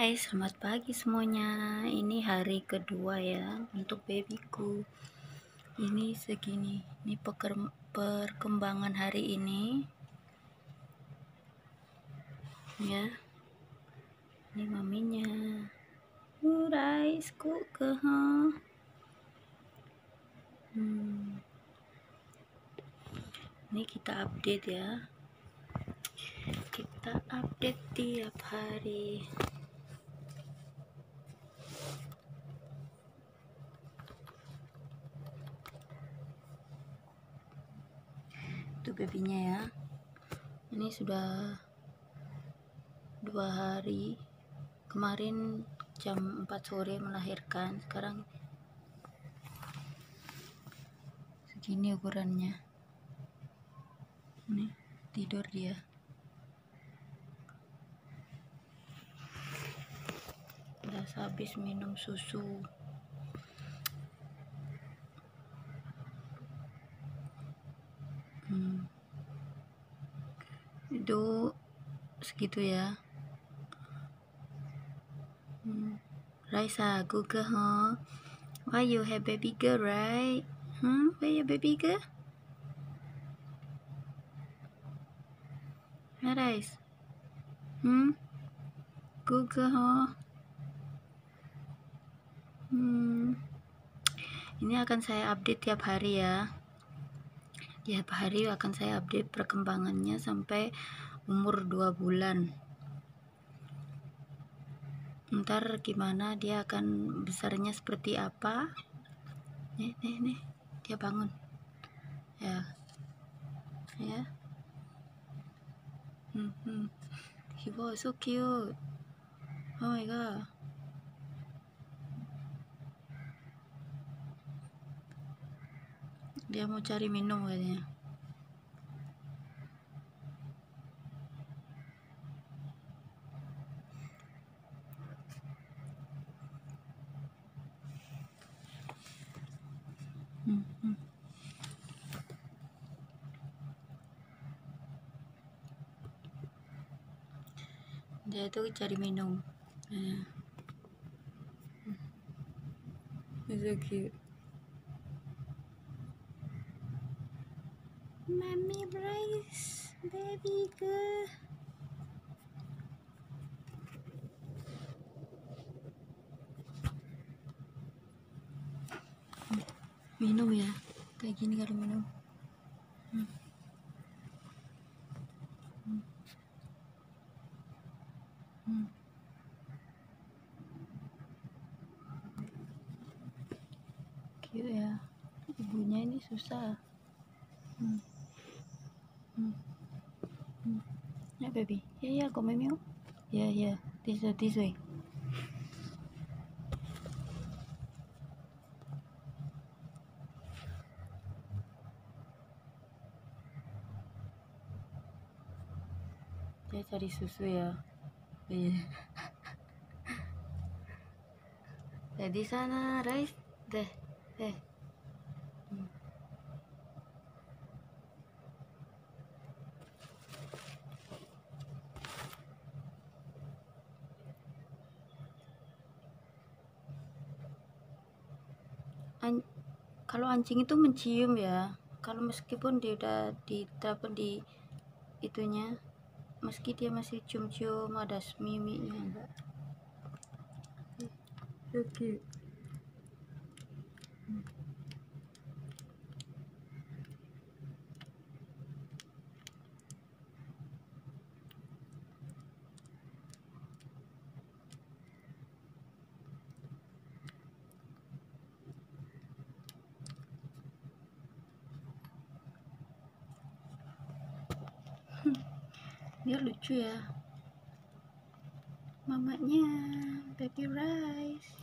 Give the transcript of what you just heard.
Hai, selamat pagi semuanya. Ini hari kedua ya untuk babyku. Ini segini. Ini perkembangan hari ini. Ya. Ini maminya. Raisku ke Hmm. Ini kita update ya. Kita update tiap hari. Itu babynya ya. Ini sudah dua hari. Kemarin jam 4 sore melahirkan sekarang segini ukurannya. Ini tidur dia. Udah habis minum susu hmm. itu segitu ya. Hmm. Raisa Google huh? Why you have baby girl right? Hmm? Where your baby girl? Hey, Rais. Hmm? Google huh? Hmm. Ini akan saya update tiap hari ya tiap hari akan saya update perkembangannya sampai umur 2 bulan. Ntar gimana dia akan besarnya seperti apa? Nih nih nih dia bangun. Ya. Ya. Hmm, hmm. he was so cute. Oh my god dia mau cari minum kayaknya hmm, hmm. dia itu cari minum nah. It's so cute. Mommy Bryce, baby girl. Minum ya, kayak gini kalau minum. Hmm. Hmm. Hmm. Cute ya, ibunya ini susah. Hmm. Hmm. Yeah, baby. Yeah, yeah, go meow. Yeah, yeah. This, uh, this way. Dia cari susu ya. Iya. Di sana, Rais. Deh, deh. An kalau anjing itu mencium ya kalau meskipun dia udah diterapkan di itunya meski dia masih cium-cium ada miminya enggak oke okay. Dia lucu ya. Mamanya baby rice